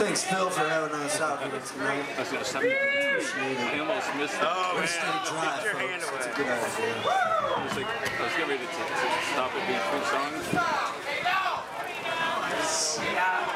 Thanks, Phil, for having us out here tonight. I was gonna say, I almost missed it. Oh, We're stay man. dry, Get your folks. hand away. It's a good idea. I was, like, I was getting ready to, to stop it between songs. Yeah.